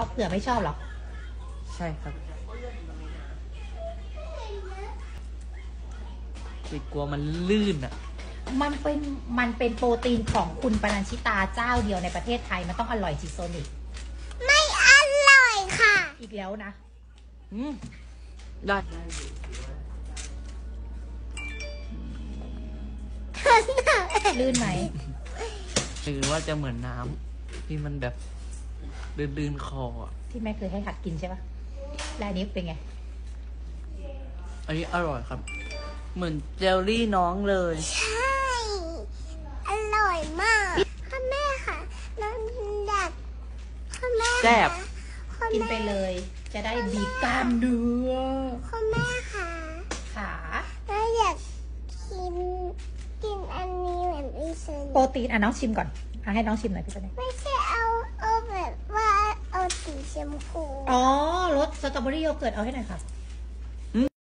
อบเผื่อไม่ชอบหรอ ใช่ครับคือกลัวมันลื่นอะ มันเป็นมันเป็นโปรตีนของคุณปนัญชิตาเจ้าเดียวในประเทศไทย มันต้องอร่อยจิโซนิกไม่อร่อยค่ะ อีกแล้วนะอืมได้ลื่นไหมหรือว่าจะเหมือนน้ำที่มันแบบ ลื่นๆคออะที่แม่เคยให้หัดกินใช่ปะแล้วอันนี้เป็นไง อันนี้อร่อยครับ เหมือนเจลลี่น้องเลย ใช่ อร่อยมากพ่อแม่ค่ะน้องอยากพ่อแม่แซ่บ พ่อกินแม่ไปเลย จะได้มีกล้ามเนื้อพ่อแม่ค่ะขาน้องอยากกินกินอันนี้เหมือนอีเซนโปรตีนอะน้องชิมก่อนอะให้น้องชิมหน่อยพี่เสน่ห์ไม่ใช่เอาเอาแบบว่าเอาสีช มพู อ๋อรสสตรอเบอรี่โยเกิร์ตเอาให้หน่อยค่ะ